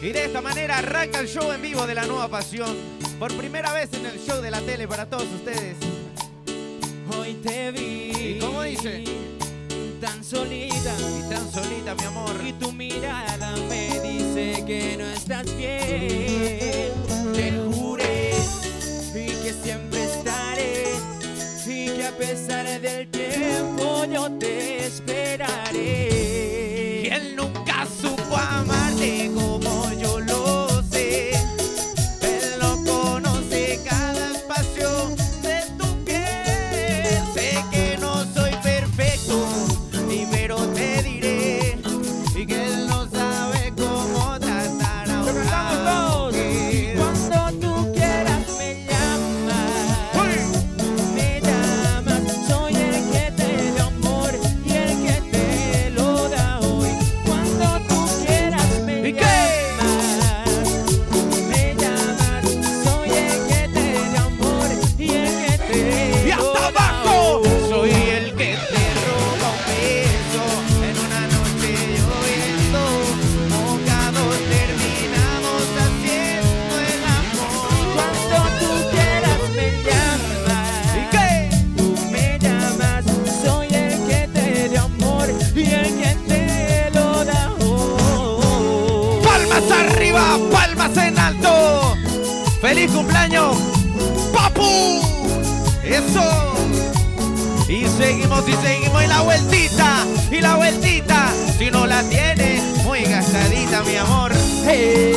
Y de esta manera arranca el show en vivo de la nueva pasión. Por primera vez en el show de la tele para todos ustedes. Hoy te vi. ¿Y cómo dice? Tan solita. Y tan solita, mi amor. Y tu mirada me dice que no estás bien. Te juré y que siempre estaré. Y que a pesar del tiempo yo te esperaré. seguimos y seguimos y la vueltita, y la vueltita, si no la tienes, muy gastadita mi amor. Hey.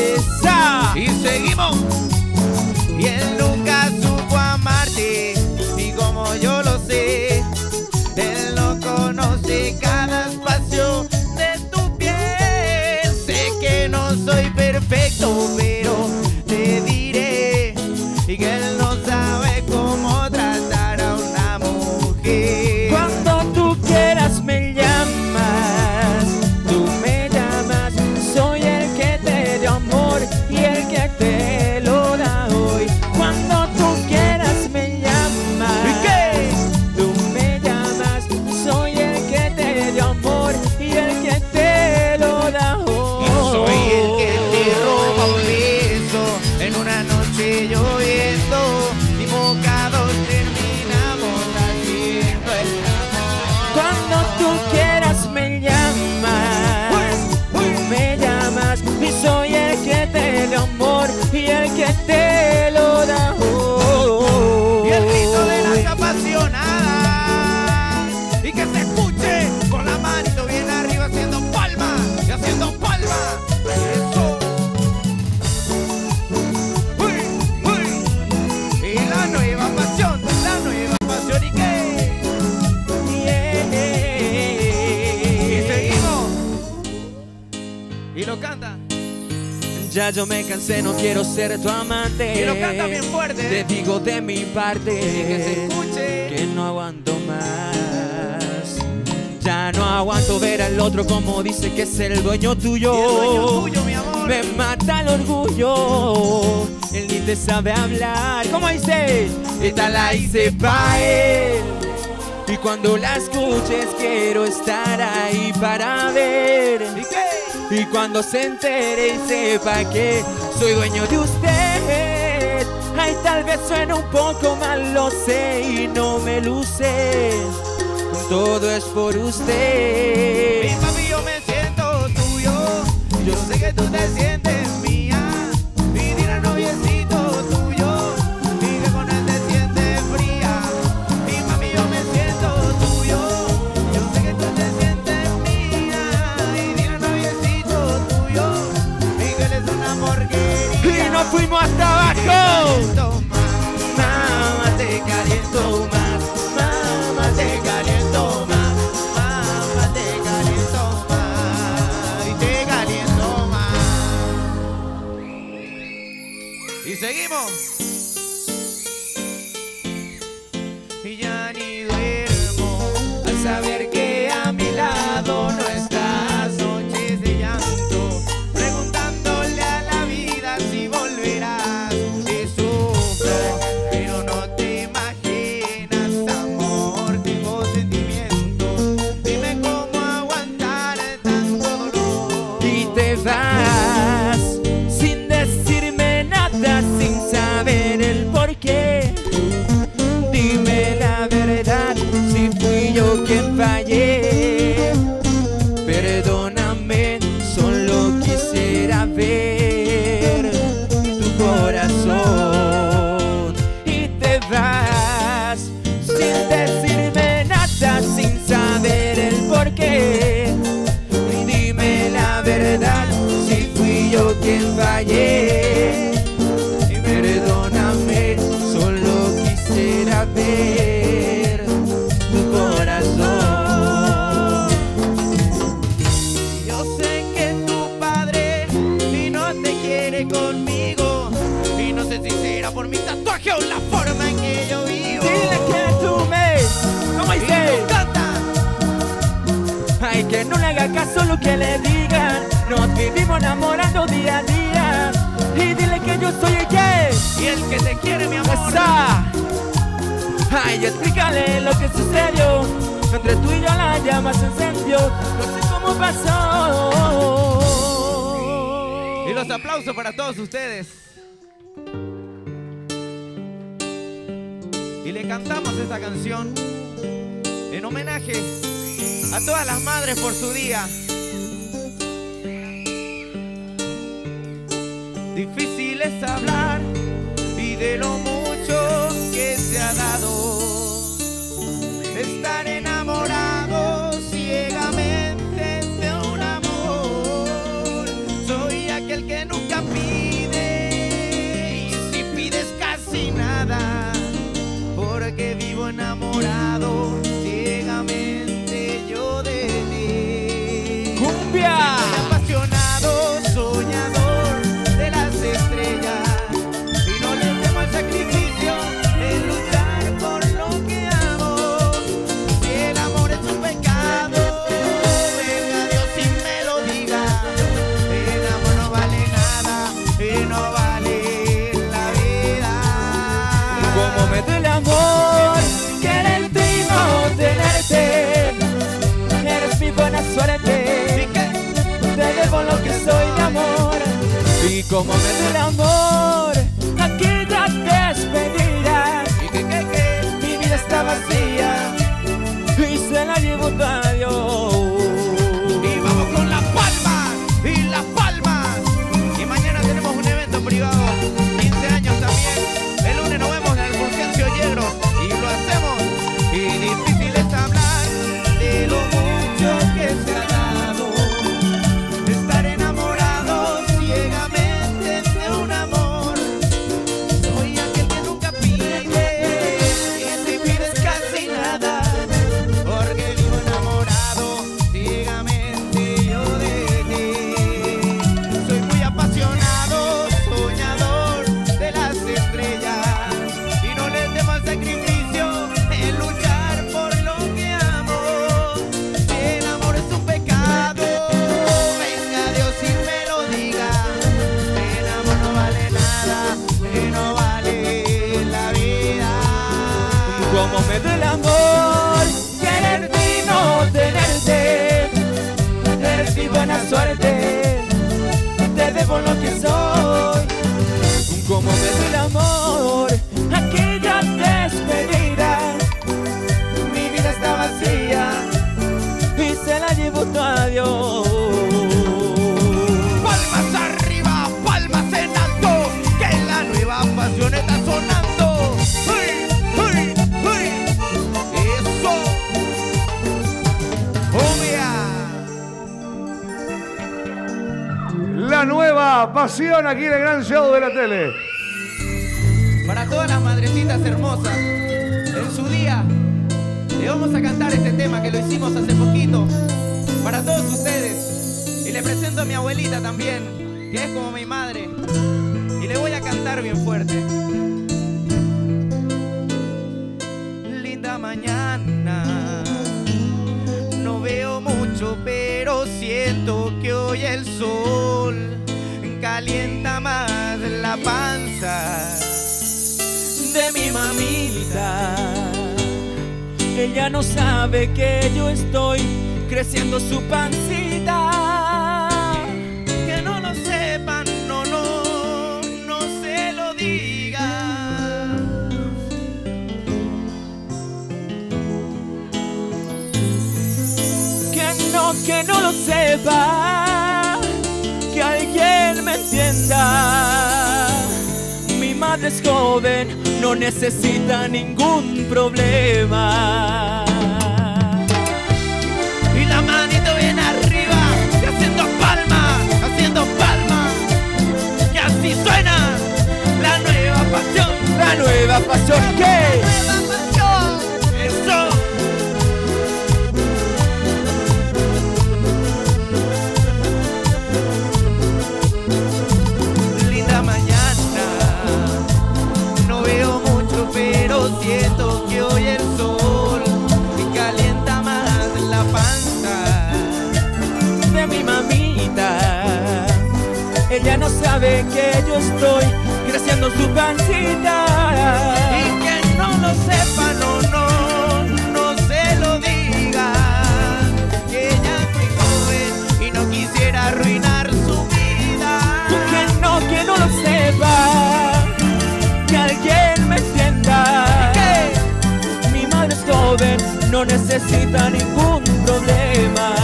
yo me cansé, no quiero ser tu amante. Quiero cantar bien fuerte. Te digo de mi parte que se escuche que no aguanto más. Ya no aguanto ver al otro como dice que es el dueño tuyo. El dueño tuyo, mi amor. Me mata el orgullo. Él ni te sabe hablar. ¿Cómo dice? Esta la hice pa' él. Y cuando la escuches quiero estar ahí para ver. ¿Y qué? Y cuando se entere y sepa que soy dueño de usted, ay, tal vez suena un poco mal, lo sé y no me luce. Todo es por usted. Mi papi, yo me siento tuyo. Yo sé que tú te sientes. Mira por mi tatuaje o la forma en que yo vivo. Dile que tú me. ¿Cómo Y dice? Ay, que no le haga caso lo que le digan. Nos vivimos enamorando día a día. Y dile que yo soy el que. Y el que te quiere, mi amor. Esa. Ay, explícale lo que sucedió. Entre tú y yo la llama se encendió. No sé cómo pasó. Y los aplausos para todos ustedes. Y le cantamos esta canción en homenaje a todas las madres por su día. Difícil es hablar y de lo Y como me duele amor, despedida. ¿Y qué, qué, qué? Mi vida está vacía y se la llevo tu Duele amor, aquella despedida. Mi vida está vacía y se la llevo tu adiós. Palmas arriba, palmas en alto, que la nueva pasión está sonando. ¡Uy, uy, uy! ¡Eso! ¡Cumbia! La nueva pasión aquí en el gran show de la tele. Para todas las madrecitas hermosas, en su día, le vamos a cantar este tema que lo hicimos hace poquito. Para todos ustedes. Y le presento a mi abuelita también, que es como mi madre. Y le voy a cantar bien fuerte. Linda mañana. No veo mucho, pero siento que hoy el sol calienta más la panza mamita. Ella no sabe que yo estoy creciendo su pancita. Que no lo sepan, no, no, no se lo diga. Que no, que no lo sepa. Que alguien me entienda. Mi madre es joven, no necesita ningún problema. Y la manito bien arriba, y haciendo palmas, haciendo palmas. Que así suena la nueva pasión. La nueva pasión que sabe que yo estoy creciendo su pancita. Y quien no lo sepa, no, no, no se lo diga. Que ella es muy joven y no quisiera arruinar su vida. Que no, que no lo sepa, que alguien me entienda. ¿Qué? Mi madre es joven, no necesita ningún problema.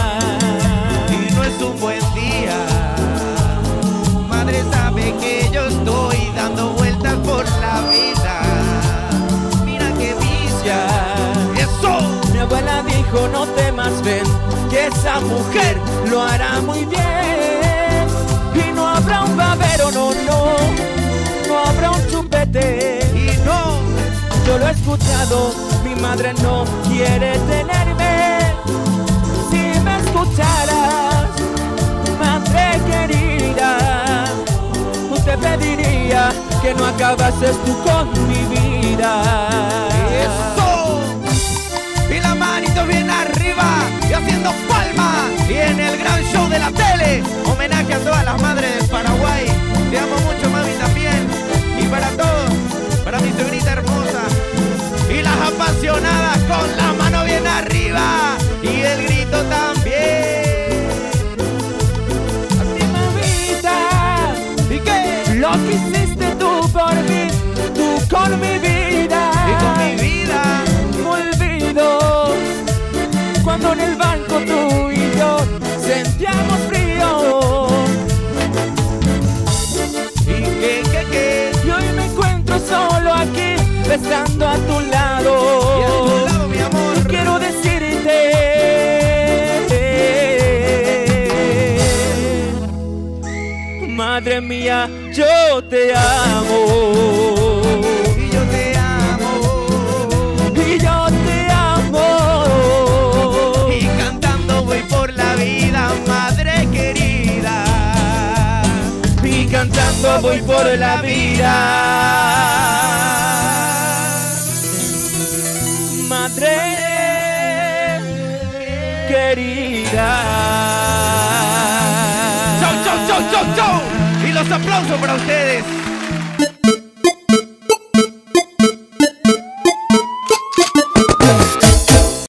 Mujer lo hará muy bien y no habrá un babero no no no habrá un chupete Y no. yo lo he escuchado mi madre no quiere tenerme si me escucharas madre querida te pediría que no acabases tú con mi vida. Y en el gran show de la tele, homenaje a todas las madres del Paraguay. Te amo mucho, mami, también. Y para todos, para mi sobrita hermosa. Y las apasionadas con la a tu Y lado. a tu lado, mi amor. Quiero decirte, madre mía, yo te amo. Y yo te amo. y yo te amo. Y cantando voy por la vida, los aplausos para ustedes.